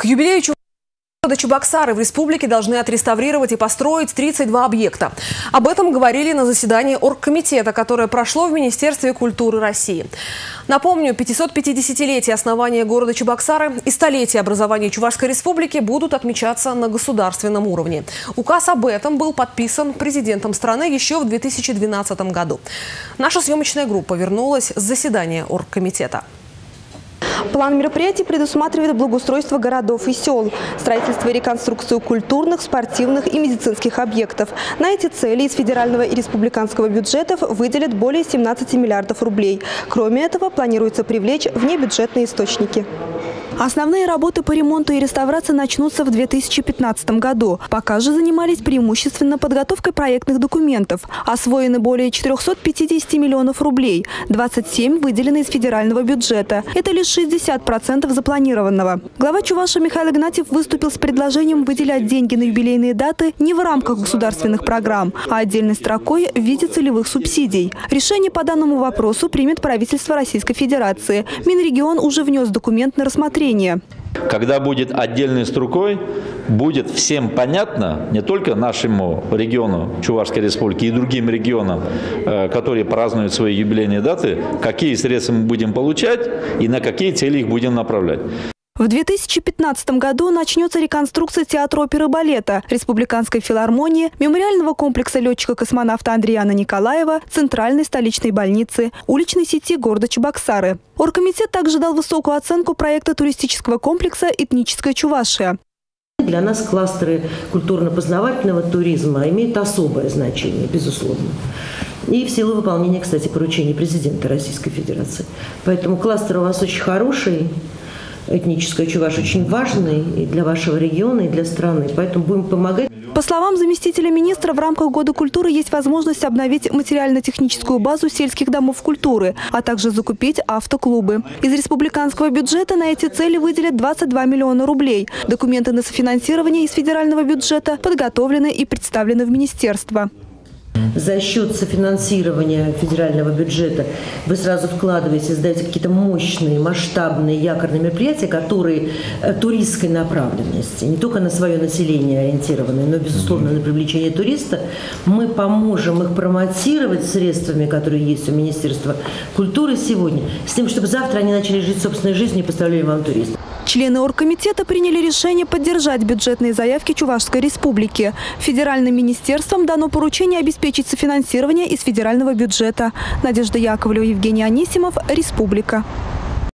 К юбилею города Чебоксары в республике должны отреставрировать и построить 32 объекта. Об этом говорили на заседании оргкомитета, которое прошло в Министерстве культуры России. Напомню, 550-летие основания города Чебоксары и столетие образования Чувашской республики будут отмечаться на государственном уровне. Указ об этом был подписан президентом страны еще в 2012 году. Наша съемочная группа вернулась с заседания оргкомитета. План мероприятий предусматривает благоустройство городов и сел, строительство и реконструкцию культурных, спортивных и медицинских объектов. На эти цели из федерального и республиканского бюджетов выделят более 17 миллиардов рублей. Кроме этого, планируется привлечь внебюджетные источники. Основные работы по ремонту и реставрации начнутся в 2015 году. Пока же занимались преимущественно подготовкой проектных документов. Освоены более 450 миллионов рублей. 27 выделены из федерального бюджета. Это лишь 60% запланированного. Глава Чуваша Михаил Игнатьев выступил с предложением выделять деньги на юбилейные даты не в рамках государственных программ, а отдельной строкой в виде целевых субсидий. Решение по данному вопросу примет правительство Российской Федерации. Минрегион уже внес документ на рассмотрение. Когда будет отдельной строкой, будет всем понятно, не только нашему региону Чувашской республики и другим регионам, э, которые празднуют свои юбилейные даты, какие средства мы будем получать и на какие цели их будем направлять. В 2015 году начнется реконструкция театра оперы балета, Республиканской филармонии, мемориального комплекса летчика-космонавта Андриана Николаева, Центральной столичной больницы, уличной сети города Чебоксары. Оргкомитет также дал высокую оценку проекта туристического комплекса «Этническая Чувашия». Для нас кластеры культурно-познавательного туризма имеют особое значение, безусловно. И в силу выполнения, кстати, поручений президента Российской Федерации. Поэтому кластер у вас очень хороший, этническая чуваш очень важный и для вашего региона, и для страны. Поэтому будем помогать. По словам заместителя министра, в рамках Года культуры есть возможность обновить материально-техническую базу сельских домов культуры, а также закупить автоклубы. Из республиканского бюджета на эти цели выделят 22 миллиона рублей. Документы на софинансирование из федерального бюджета подготовлены и представлены в министерство за счет софинансирования федерального бюджета вы сразу вкладываете, создаете какие-то мощные, масштабные якорные мероприятия, которые э, туристской направленности, не только на свое население ориентированы, но, безусловно, на привлечение туриста, мы поможем их промотировать средствами, которые есть у Министерства культуры сегодня, с тем, чтобы завтра они начали жить собственной жизнью и поставляли вам туристов. Члены оргкомитета приняли решение поддержать бюджетные заявки Чувашской республики. Федеральным министерством дано поручение обеспечить софинансирование из федерального бюджета. Надежда Яковлева, Евгений Анисимов, Республика.